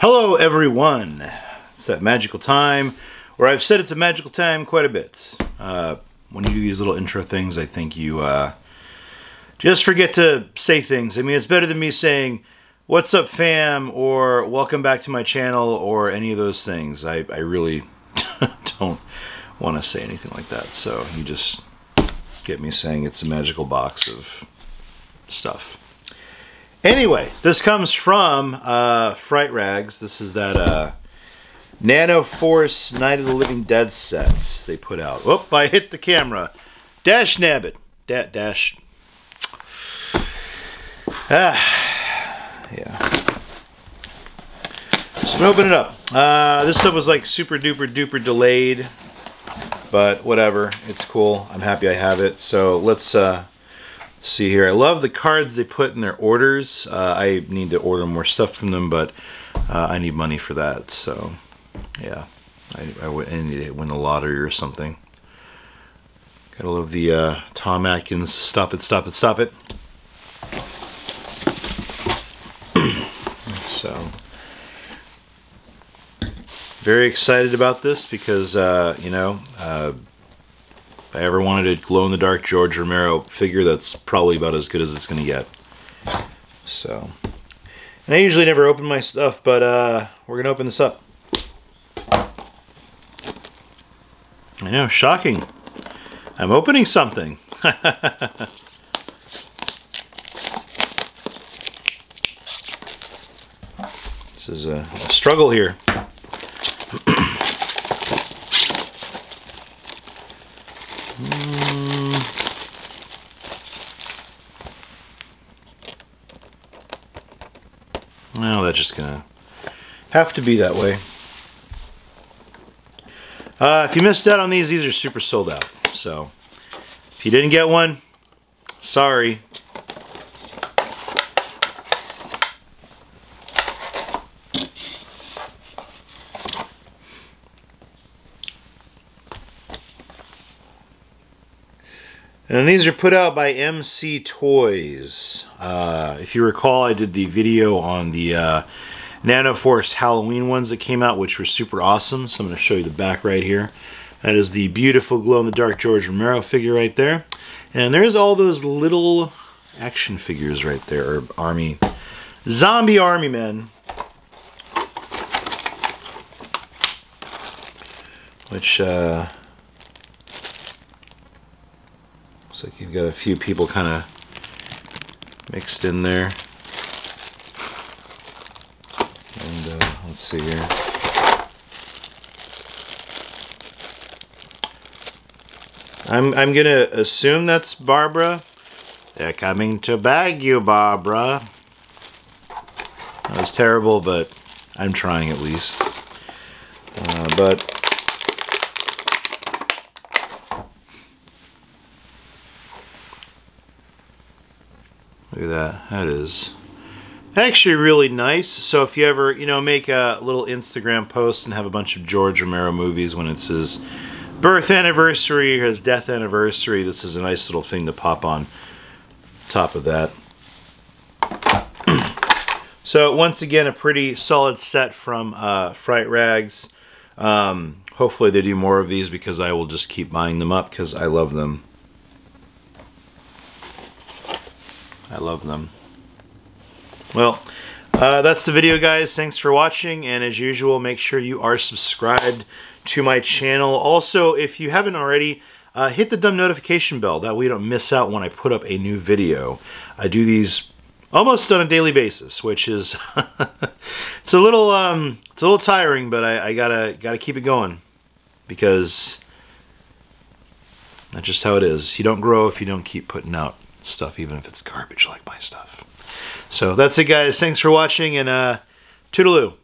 Hello everyone! It's that magical time, or I've said it's a magical time quite a bit. Uh, when you do these little intro things, I think you uh, just forget to say things. I mean, it's better than me saying, what's up fam, or welcome back to my channel, or any of those things. I, I really don't want to say anything like that, so you just get me saying it's a magical box of stuff. Anyway, this comes from uh, Fright Rags. This is that uh, Nano Force Night of the Living Dead set they put out. Oop, I hit the camera. Dash nabbit. Da dash. Ah, yeah. So I'm open it up. Uh, this stuff was like super duper duper delayed, but whatever. It's cool. I'm happy I have it. So let's uh, see here. I love the cards they put in their orders. Uh, I need to order more stuff from them, but uh, I need money for that. So, yeah, I, I, I need to win the lottery or something. Gotta love the uh, Tom Atkins, stop it, stop it, stop it. so, very excited about this because, uh, you know, uh, if I ever wanted a glow-in-the-dark George Romero figure, that's probably about as good as it's going to get. So, and I usually never open my stuff, but uh, we're going to open this up. I know, shocking. I'm opening something. this is a, a struggle here. Well, that's just gonna have to be that way. Uh, if you missed out on these, these are super sold out. So, if you didn't get one, sorry. And these are put out by EMCE Toys. Uh, if you recall, I did the video on the uh, Nano Force Halloween ones that came out, which were super awesome. So I'm going to show you the back right here. That is the beautiful glow-in-the-dark George Romero figure right there. And there's all those little action figures right there, or army, zombie army men. Which, uh, Looks like you've got a few people kind of mixed in there. And uh, let's see here. I'm, I'm going to assume that's Barbara. They're coming to bag you, Barbara. That was terrible, but I'm trying at least. Uh, but Look at that. That is actually really nice. So if you ever, you know, make a little Instagram post and have a bunch of George Romero movies when it's his birth anniversary or his death anniversary, this is a nice little thing to pop on top of that. so once again, a pretty solid set from uh, Fright Rags. Um, hopefully they do more of these because I will just keep buying them up because I love them. I love them. Well, uh, that's the video, guys. Thanks for watching, and as usual, make sure you are subscribed to my channel. Also, if you haven't already, uh, hit the dumb notification bell. That way you don't miss out when I put up a new video. I do these almost on a daily basis, which is it's a little um, it's a little tiring, but I, I gotta gotta keep it going because that's just how it is. You don't grow if you don't keep putting out stuff, even if it's garbage like my stuff. So that's it, guys. Thanks for watching, and uh, toodaloo.